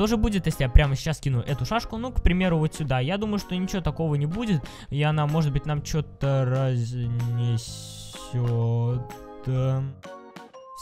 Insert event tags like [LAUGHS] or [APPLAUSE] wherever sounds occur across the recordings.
Что же будет, если я прямо сейчас кину эту шашку, ну, к примеру, вот сюда? Я думаю, что ничего такого не будет, и она, может быть, нам что-то разнесет...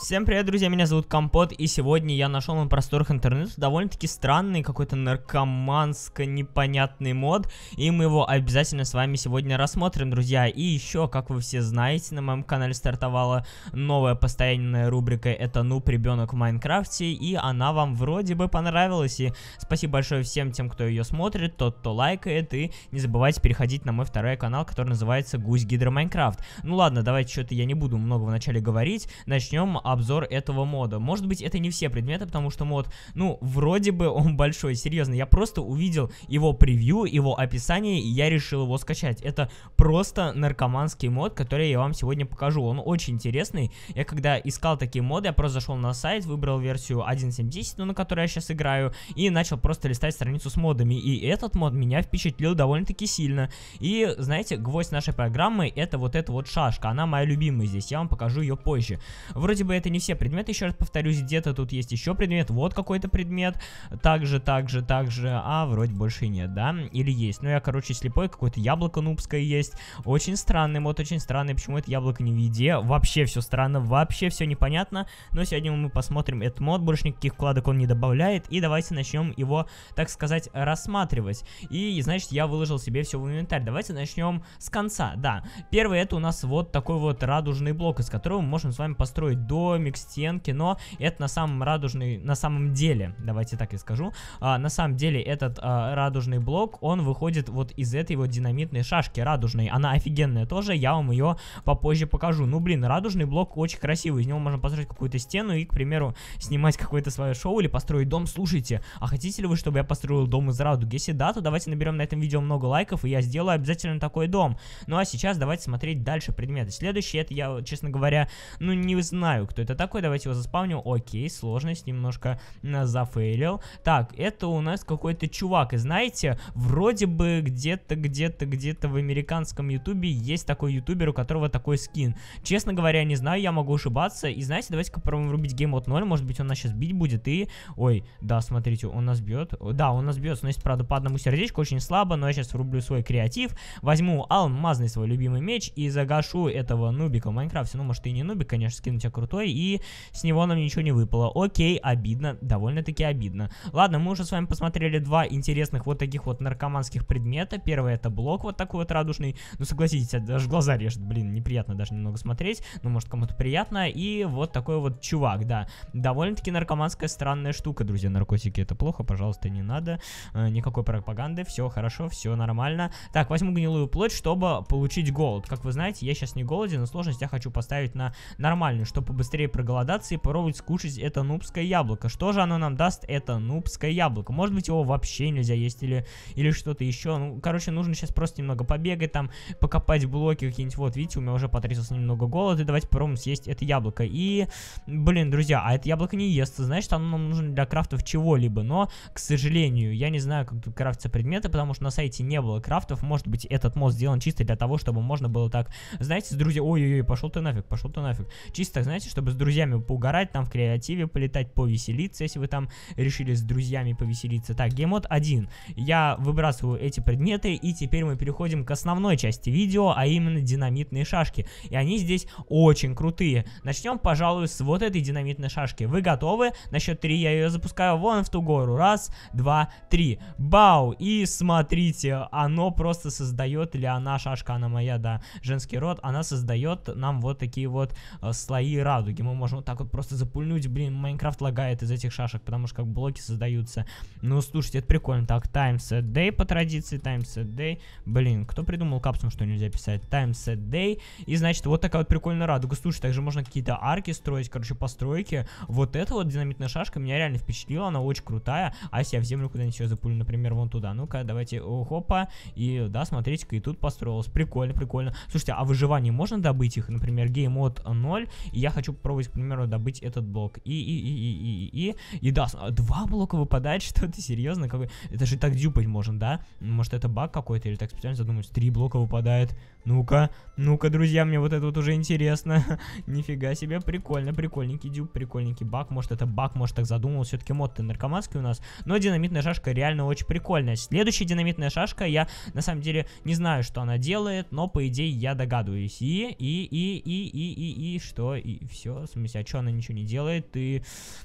Всем привет, друзья, меня зовут Компот, и сегодня я нашел на просторах интернета довольно-таки странный, какой-то наркоманско-непонятный мод, и мы его обязательно с вами сегодня рассмотрим, друзья. И еще, как вы все знаете, на моем канале стартовала новая постоянная рубрика «Это нуб ребенок в Майнкрафте», и она вам вроде бы понравилась, и спасибо большое всем тем, кто ее смотрит, тот, кто лайкает, и не забывайте переходить на мой второй канал, который называется Гусь Гидро Майнкрафт. Ну ладно, давайте что-то я не буду много вначале говорить, начнем обзор этого мода. Может быть, это не все предметы, потому что мод, ну, вроде бы он большой, серьезно. Я просто увидел его превью, его описание, и я решил его скачать. Это просто наркоманский мод, который я вам сегодня покажу. Он очень интересный. Я когда искал такие моды, я просто зашел на сайт, выбрал версию 1.7.10, ну, на которой я сейчас играю, и начал просто листать страницу с модами. И этот мод меня впечатлил довольно-таки сильно. И, знаете, гвоздь нашей программы это вот эта вот шашка. Она моя любимая здесь, я вам покажу ее позже. Вроде бы это не все предметы, еще раз повторюсь, где-то тут есть еще предмет, вот какой-то предмет, также, также, также, а вроде больше нет, да, или есть, ну я, короче, слепой, какое-то яблоко нубское есть, очень странный мод, очень странный, почему это яблоко не в еде, вообще все странно, вообще все непонятно, но сегодня мы посмотрим этот мод, больше никаких вкладок он не добавляет, и давайте начнем его, так сказать, рассматривать, и, значит, я выложил себе все в инвентарь, давайте начнем с конца, да, первый это у нас вот такой вот радужный блок, из которого мы можем с вами построить домик, стенки, но это на самом радужный, на самом деле, давайте так и скажу, а, на самом деле этот а, радужный блок, он выходит вот из этой вот динамитной шашки радужной, она офигенная тоже, я вам ее попозже покажу. Ну, блин, радужный блок очень красивый, из него можно построить какую-то стену и, к примеру, снимать какое-то свое шоу или построить дом. Слушайте, а хотите ли вы, чтобы я построил дом из радуги? Если да, то давайте наберем на этом видео много лайков, и я сделаю обязательно такой дом. Ну, а сейчас давайте смотреть дальше предметы. Следующий, это я, честно говоря, ну, не знаю, кто это такой, давайте его заспавню. Окей, сложность немножко зафейлил. Так, это у нас какой-то чувак, и знаете, вроде бы где-то, где-то, где-то в американском ютубе есть такой ютубер, у которого такой скин. Честно говоря, не знаю, я могу ошибаться, и знаете, давайте попробуем врубить Game Mode 0, может быть он нас сейчас бить будет, и... Ой, да, смотрите, он нас бьет. Да, он нас бьет, но правда, по одному сердечку, очень слабо, но я сейчас врублю свой креатив, возьму алмазный свой любимый меч и загашу этого нубика в Майнкрафте. Ну, может, и не нубик, конечно, скин у тебя крутой, и с него нам ничего не выпало. Окей, обидно, довольно-таки обидно. Ладно, мы уже с вами посмотрели два интересных вот таких вот наркоманских предмета. Первый это блок вот такой вот радужный. Ну, согласитесь, даже глаза режет, блин, неприятно даже немного смотреть. Ну, может, кому-то приятно. И вот такой вот чувак, да. Довольно-таки наркоманская странная штука, друзья. Наркотики это плохо, пожалуйста, не надо. Э, никакой пропаганды, все хорошо, все нормально. Так, возьму гнилую плоть, чтобы получить голод. Как вы знаете, я сейчас не голоден, но сложность я хочу поставить на нормальную, чтобы побыстрее проголодаться и попробовать скушать это нубское яблоко. Что же оно нам даст, это нубское яблоко? Может быть, его вообще нельзя есть или, или что-то еще. Ну, короче, нужно сейчас просто немного побегать там, покопать блоки какие-нибудь. Вот, видите, у меня уже потрясался немного голод, и давайте попробуем съесть это яблоко. И, блин, друзья, а это яблоко не ест, значит, оно нам нужно для крафтов чего-либо. Но, к сожалению, я не знаю, как тут крафтятся предметы, потому что на сайте не было крафтов. Может быть, этот мост сделан чисто для того, чтобы можно было так, знаете, с друзьями... Ой-ой-ой, пошел ты нафиг, пошел ты нафиг. Чисто знаете, чтобы с друзьями поугарать, там в креативе полетать, повеселиться, если вы там решили с друзьями повеселиться. Так, геймод 1. Я выбрасываю эти предметы, и теперь мы переходим к основной части видео, а именно динамитные шашки. И они здесь очень крутые. Начнем, пожалуй, с вот этой динамитной шашки. Вы готовы? На счет 3 я ее запускаю вон в ту гору. Раз, два, три. Бау! И смотрите, оно просто создает, или она, шашка, она моя, да, женский род, она создает нам вот такие вот э, слои радуги. Мы можем вот так вот просто запульнуть, блин, Майнкрафт лагает из этих шашек, потому что как блоки создаются. Ну, слушайте, это прикольно. Так, times a day по традиции, times a day. Блин, кто придумал капсулу, что нельзя писать? Times a day. И, значит, вот такая вот прикольная радуга. Слушай, также можно какие-то арки строить, короче, постройки. Вот эта вот динамитная шашка меня реально впечатлила, она очень крутая. А если я в землю куда-нибудь ее запулю, например, вон туда. Ну-ка, давайте, о, хопа. И, да, смотрите-ка, и тут построилась. Прикольно, прикольно. Слушайте, а выживание можно добыть их? Например, геймод 0. И я хочу попробовать, к примеру, добыть этот блок. И, и, и, и, и, и, и, да, два блока выпадает, что ты серьезно? Какой? Это же так дюпать можно, да? Может, это баг какой-то, или так специально задумать, три блока выпадает. Ну-ка, ну-ка, друзья, мне вот это вот уже интересно. Нифига себе, прикольно, прикольненький дюб, прикольненький баг. Может, это баг, может, так задумал. Все-таки мод-то наркоманский у нас. Но динамитная шашка реально очень прикольная. Следующая динамитная шашка, я на самом деле не знаю, что она делает, но по идее я догадываюсь. И, и, и, и, и, и, и, что? И все, в смысле, а что она ничего не делает? И,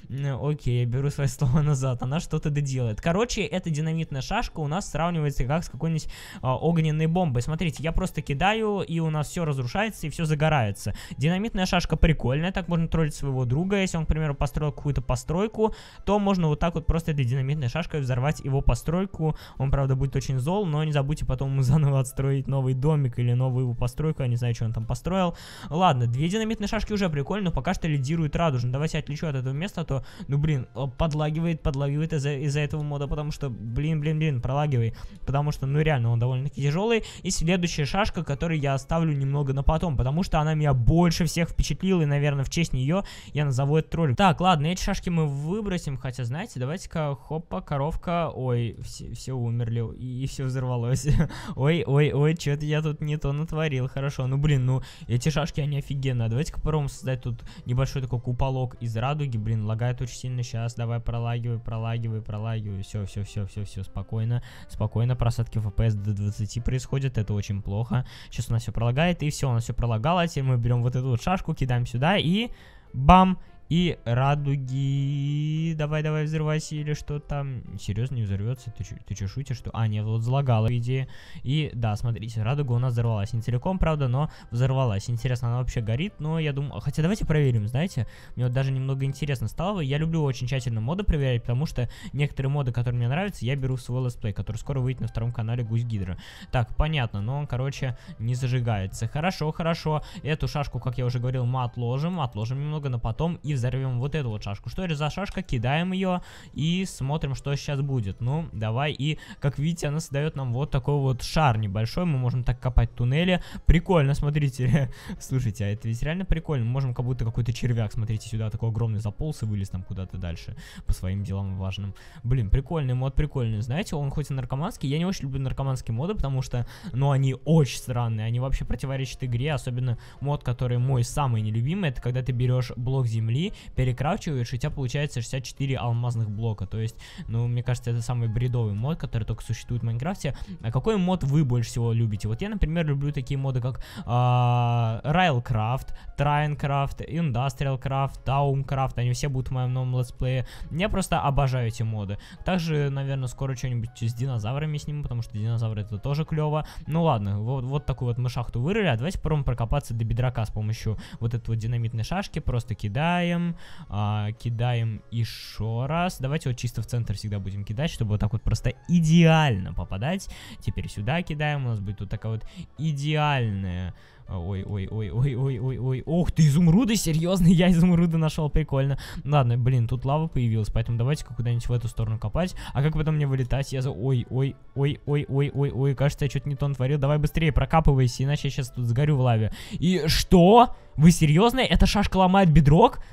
окей, я беру свои слова назад, она что-то доделает. Короче, эта динамитная шашка у нас сравнивается как с какой-нибудь а, огненной бомбой. Смотрите, я просто кидаю, и у нас все разрушается, и все загорается. Динамитная шашка прикольная, так можно троллить своего друга. Если он, к примеру, построил какую-то постройку, то можно вот так вот просто этой динамитной шашкой взорвать его постройку. Он, правда, будет очень зол, но не забудьте потом ему [LAUGHS] заново отстроить новый домик или новую его постройку. Я не знаю, что он там построил. Ладно, две динамитные шашки уже прикольно, но пока что лидирует радужно. Давайте отличу от этого места, а то, ну, блин, подлагивает, подлагивает из-за из этого мода, потому что, блин, блин, блин, пролагивай. Потому что, ну, реально, он довольно-таки тяжелый. И следующая шашка, которую я оставлю немного на потом, потому что она меня больше всех впечатлила, и, наверное, в честь нее я назову этот ролик. Так, ладно, эти шашки мы выбросим, хотя, знаете, давайте-ка, хопа, коровка, ой, все, все умерли, и, и все взорвалось. [LAUGHS] ой, ой, ой, что-то я тут не то натворил, хорошо, ну, блин, ну, эти шашки, они офигенные. Давайте-ка попробуем создать тут небольшой такой куполок из радуги, блин, лагает очень сильно сейчас, давай пролагивай, пролагивай, пролагивай, все, все, все, все, все, спокойно, спокойно, просадки FPS до 20 происходят, это очень плохо. Сейчас у нас все пролагает, и все, у нас все пролагало. Теперь мы берем вот эту вот шашку, кидаем сюда, и бам! И радуги... Давай, давай, взрывайся или что там. Серьезно, не взорвется? Ты, ты что, шутишь? Что? А, нет, вот залагала, по. И да, смотрите, радуга у нас взорвалась. Не целиком, правда, но взорвалась. Интересно, она вообще горит? Но я думаю... Хотя давайте проверим, знаете. Мне вот даже немного интересно стало. Я люблю очень тщательно моды проверять, потому что некоторые моды, которые мне нравятся, я беру в свой летсплей, который скоро выйдет на втором канале Гусь Гидра. Так, понятно, но он, короче, не зажигается. Хорошо, хорошо. Эту шашку, как я уже говорил, мы отложим. Отложим немного на потом и взорвем вот эту вот шашку. Что это за шашка? Кидаем ее и смотрим, что сейчас будет. Ну, давай. И, как видите, она создает нам вот такой вот шар небольшой. Мы можем так копать туннели. Прикольно, смотрите. [LAUGHS] Слушайте, а это ведь реально прикольно. Мы можем как будто какой-то червяк, смотрите, сюда такой огромный заполз и вылез там куда-то дальше по своим делам важным. Блин, прикольный мод, прикольный. Знаете, он хоть и наркоманский, я не очень люблю наркоманские моды, потому что, ну, они очень странные. Они вообще противоречат игре, особенно мод, который мой самый нелюбимый, это когда ты берешь блок земли перекрачиваешь, и у тебя получается 64 алмазных блока. То есть, ну, мне кажется, это самый бредовый мод, который только существует в Майнкрафте. А какой мод вы больше всего любите? Вот я, например, люблю такие моды, как Railcraft, Traincraft, Industrialcraft, Towncraft. Они все будут в моем новом летсплее. Я просто обожаю эти моды. Также, наверное, скоро что-нибудь с динозаврами сниму, потому что динозавры это тоже клево. Ну ладно, вот, вот такую вот мы шахту вырыли. А давайте попробуем прокопаться до бедрока с помощью вот этой вот динамитной шашки. Просто кидаем кидаем, а, кидаем еще раз. Давайте вот чисто в центр всегда будем кидать, чтобы вот так вот просто идеально попадать. Теперь сюда кидаем, у нас будет вот такая вот идеальная Ой, ой, ой, ой, ой, ой, ой. Ох ты, изумруды, серьезно, я изумруды нашел, прикольно. Ладно, блин, тут лава появилась, поэтому давайте-ка куда-нибудь в эту сторону копать. А как потом мне вылетать? Я за... Ой, ой, ой, ой, ой, ой, ой, кажется, я что-то не то натворил. Давай быстрее прокапывайся, иначе я сейчас тут сгорю в лаве. И что? Вы серьезно? Эта шашка ломает бедрок?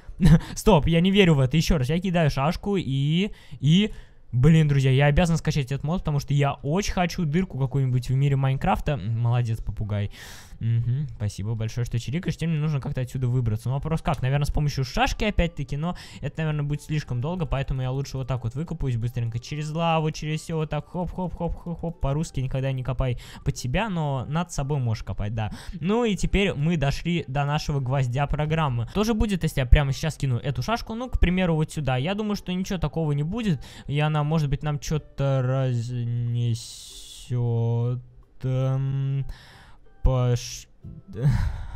Стоп, я не верю в это. Еще раз, я кидаю шашку и... И... Блин, друзья, я обязан скачать этот мод, потому что я очень хочу дырку какую-нибудь в мире Майнкрафта. Молодец, попугай. Угу, спасибо большое, что чирикаешь. Теперь мне нужно как-то отсюда выбраться. Ну, вопрос как? Наверное, с помощью шашки опять-таки, но это, наверное, будет слишком долго, поэтому я лучше вот так вот выкопаюсь быстренько через лаву, через все вот так хоп-хоп-хоп-хоп-хоп. По-русски никогда не копай под себя, но над собой можешь копать, да. Ну и теперь мы дошли до нашего гвоздя программы. Тоже будет, если я прямо сейчас кину эту шашку, ну, к примеру, вот сюда. Я думаю, что ничего такого не будет, и она, может быть, нам что-то разнесет... Эм Bush [LAUGHS]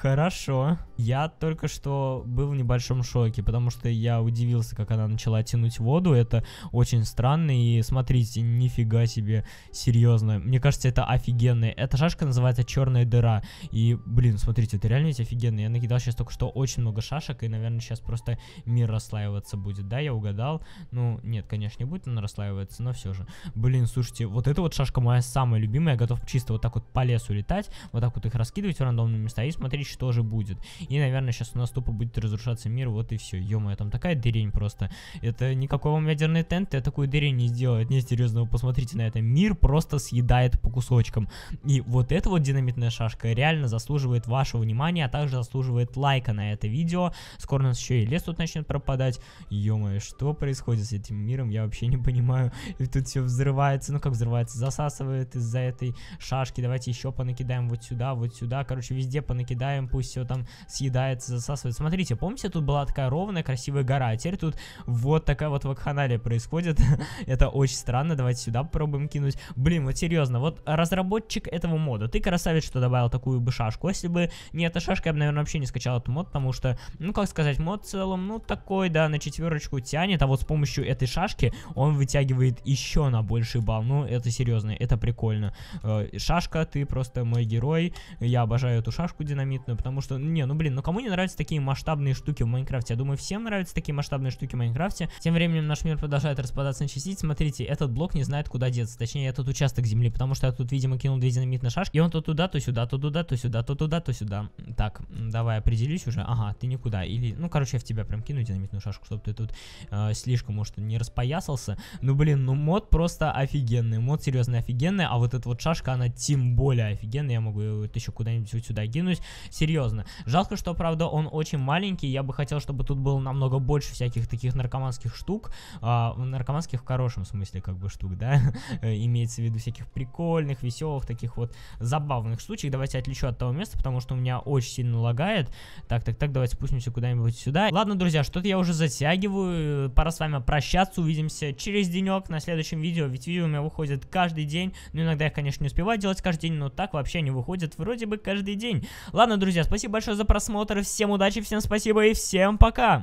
Хорошо. Я только что был в небольшом шоке, потому что я удивился, как она начала тянуть воду. Это очень странно. И смотрите, нифига себе, серьезно. Мне кажется, это офигенно. Эта шашка называется черная дыра. И, блин, смотрите, это реально ведь офигенно. Я накидал сейчас только что очень много шашек, и, наверное, сейчас просто мир расслаиваться будет. Да, я угадал. Ну, нет, конечно, не будет он расслаиваться, но все же. Блин, слушайте, вот эта вот шашка моя самая любимая. Я готов чисто вот так вот по лесу летать, вот так вот их раскидывать в рандомные места и смотреть, помощь тоже будет. И, наверное, сейчас у нас тупо будет разрушаться мир, вот и все. ё там такая дырень просто. Это никакого ядерный тент, я такую дырень не сделает. Не, серьезно, посмотрите на это. Мир просто съедает по кусочкам. И вот эта вот динамитная шашка реально заслуживает вашего внимания, а также заслуживает лайка на это видео. Скоро у нас еще и лес тут начнет пропадать. ё что происходит с этим миром, я вообще не понимаю. И тут все взрывается, ну как взрывается, засасывает из-за этой шашки. Давайте еще понакидаем вот сюда, вот сюда. Короче, везде понакидаем, пусть все там съедается, засасывает. Смотрите, помните, тут была такая ровная, красивая гора, а теперь тут вот такая вот вакханалия происходит. [LAUGHS] Это очень странно, давайте сюда попробуем кинуть. Блин, вот серьезно, вот разработчик этого мода, ты красавец, что добавил такую бы шашку. Если бы не эта шашка, я бы, наверное, вообще не скачал этот мод, потому что, ну, как сказать, мод в целом, ну, такой, да, на четверочку тянет, а вот с помощью этой шашки он вытягивает еще на больший балл. Ну, это серьезно, это прикольно. Э, шашка, ты просто мой герой, я обожаю эту шашку динамитную, потому что, не, ну, блин, ну, кому не нравятся такие масштабные штуки в Майнкрафте? Я думаю, всем нравятся такие масштабные штуки в Майнкрафте. Тем временем наш мир продолжает распадаться на частицы. Смотрите, этот блок не знает, куда деться, точнее, этот участок земли, потому что я тут, видимо, кинул две динамитные шашки, и он то туда, то сюда, то туда, то сюда, то туда, то сюда. Так, давай определюсь уже. Ага, ты никуда. Или, ну, короче, я в тебя прям кину динамитную шашку, чтобы ты тут э, слишком, может, не распоясался. Ну, блин, ну, мод просто офигенный. Мод серьезно офигенный, а вот эта вот шашка, она тем более офигенная. Я могу ее еще куда-нибудь сюда кинуть. Серьезно. Жалко, что, правда, он очень маленький. Я бы хотел, чтобы тут было намного больше всяких таких наркоманских штук. Э, наркоманских в хорошем смысле, как бы, штук, да? [LAUGHS] Имеется в виду всяких прикольных, веселых, таких вот забавных штучек. Давайте отличу от того места, потому что у меня очень сильно лагает. Так, так, так, давайте спустимся куда-нибудь сюда. Ладно, друзья, что-то я уже затягиваю. Пора с вами прощаться. Увидимся через денек на следующем видео. Ведь видео у меня выходит каждый день. Ну, иногда я, конечно, не успеваю делать каждый день, но так вообще они выходят вроде бы каждый день. Ладно, друзья, спасибо большое за просмотр. Всем удачи, всем спасибо и всем пока!